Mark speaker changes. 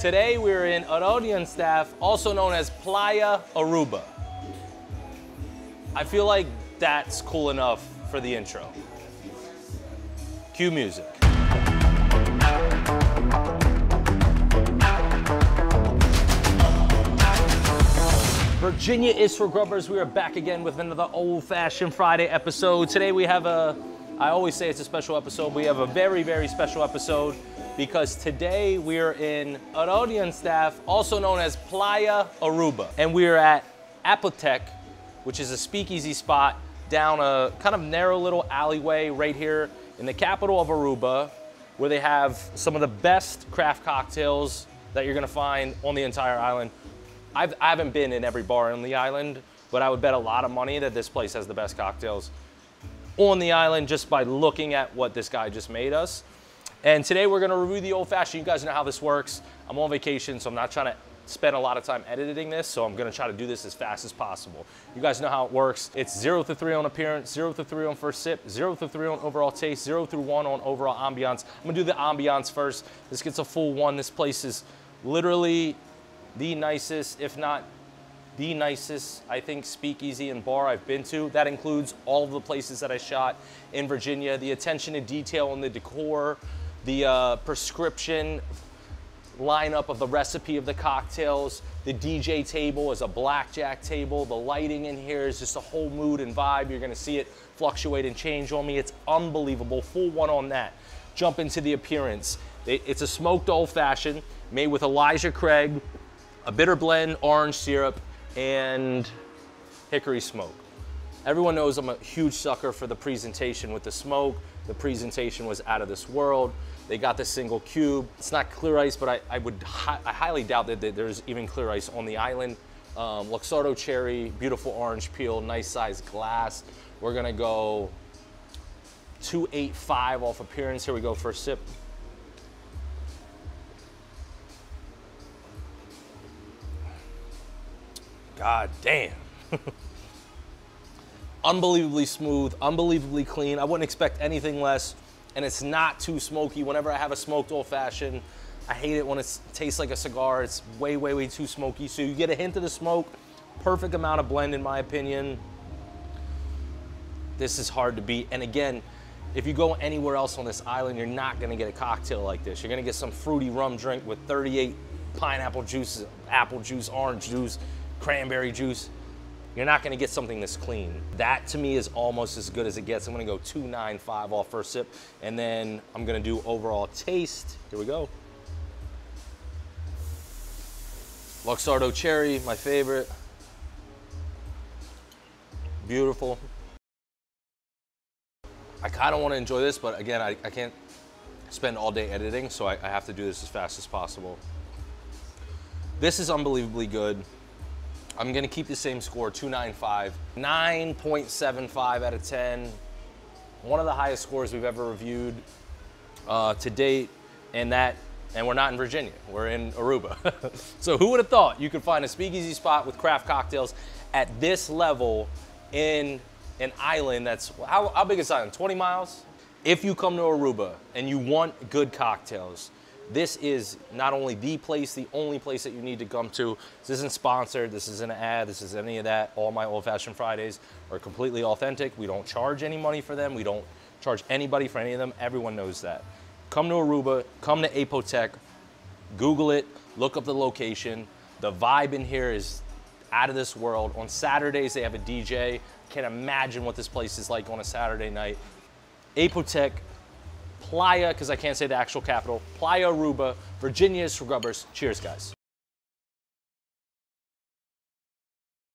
Speaker 1: Today we're in Staff, also known as Playa Aruba. I feel like that's cool enough for the intro. Cue music. Virginia is for grubbers. We are back again with another old fashioned Friday episode. Today we have a, I always say it's a special episode. We have a very, very special episode because today we're in Staff, also known as Playa Aruba. And we're at Apotek, which is a speakeasy spot down a kind of narrow little alleyway right here in the capital of Aruba, where they have some of the best craft cocktails that you're gonna find on the entire island. I've, I haven't been in every bar on the island, but I would bet a lot of money that this place has the best cocktails on the island just by looking at what this guy just made us. And today we're gonna review the old fashioned. You guys know how this works. I'm on vacation, so I'm not trying to spend a lot of time editing this, so I'm gonna try to do this as fast as possible. You guys know how it works. It's zero to three on appearance, zero to three on first sip, zero to three on overall taste, zero through one on overall ambiance. I'm gonna do the ambiance first. This gets a full one. This place is literally the nicest, if not the nicest, I think, speakeasy and bar I've been to. That includes all of the places that I shot in Virginia. The attention to detail and the decor, the uh, prescription lineup of the recipe of the cocktails. The DJ table is a blackjack table. The lighting in here is just a whole mood and vibe. You're gonna see it fluctuate and change on me. It's unbelievable. Full one on that. Jump into the appearance. It's a smoked old fashioned made with Elijah Craig, a bitter blend, orange syrup, and hickory smoke. Everyone knows I'm a huge sucker for the presentation with the smoke. The presentation was out of this world. They got the single cube. It's not clear ice, but I, I would hi I highly doubt that, that, there's even clear ice on the island. Um, Luxardo cherry, beautiful orange peel, nice size glass. We're gonna go 285 off appearance. Here we go, first sip. God damn. unbelievably smooth, unbelievably clean. I wouldn't expect anything less. And it's not too smoky. Whenever I have a smoked old fashioned, I hate it when it tastes like a cigar. It's way, way, way too smoky. So you get a hint of the smoke, perfect amount of blend in my opinion. This is hard to beat. And again, if you go anywhere else on this island, you're not gonna get a cocktail like this. You're gonna get some fruity rum drink with 38 pineapple juices, apple juice, orange juice, cranberry juice, you're not gonna get something this clean. That to me is almost as good as it gets. I'm gonna go 295 off first sip, and then I'm gonna do overall taste. Here we go. Luxardo cherry, my favorite. Beautiful. I kind of want to enjoy this, but again, I, I, can't spend all day editing, so I, I have to do this as fast as possible. This is unbelievably good. I'm gonna keep the same score, 295. 9.75 out of 10. One of the highest scores we've ever reviewed uh, to date, and that, and we're not in Virginia, we're in Aruba. so who would have thought you could find a speakeasy spot with craft cocktails at this level in an island that's, how, how big is island, 20 miles? If you come to Aruba and you want good cocktails, this is not only the place, the only place that you need to come to. This isn't sponsored, this isn't an ad, this is any of that. All my old fashioned Fridays are completely authentic. We don't charge any money for them. We don't charge anybody for any of them. Everyone knows that. Come to Aruba, come to Apotek, Google it, look up the location. The vibe in here is out of this world. On Saturdays, they have a DJ. Can't imagine what this place is like on a Saturday night. Apotek, Playa, because I can't say the actual capital, Playa Aruba, Virginia is for grubbers. Cheers, guys.